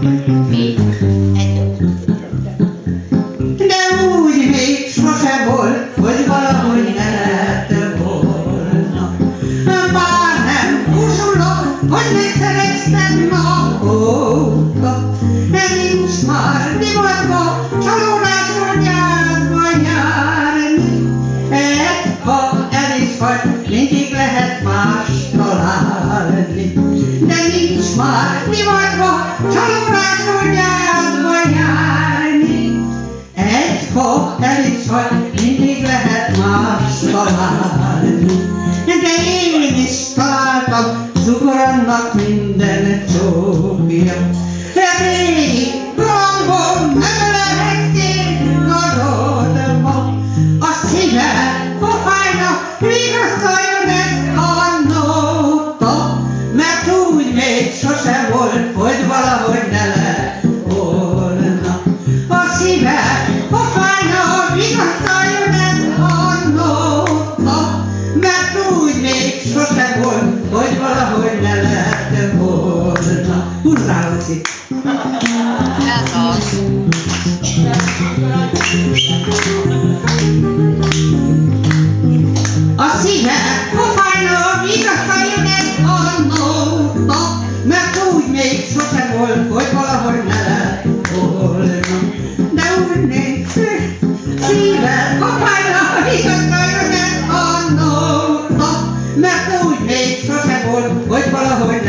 Mi? Egy De úgy még sose volt, hogy valahogy ne. Bár nem hogy megszereztem magóta, de nincs már divatba, csalódásról nyárba járni. Egy, ha el is vagy, mindig lehet más találni. De nincs már divatba, csalódásról nyárba járni. Egy ha el is vagy, mindig lehet más találni. De én is találtam zugorannak minden csókja. Régi rangom nem lehet sose volt, hogy valahogy ne lett volna. Hurrá, Luci! Ez az. A szíve pofájna vigasztaljon ez a nóta, mert úgy még sose volt, hogy valahogy ne lett volna. De úgy néz szíve a nóta, mert úgy még sose volt, hogy valahogy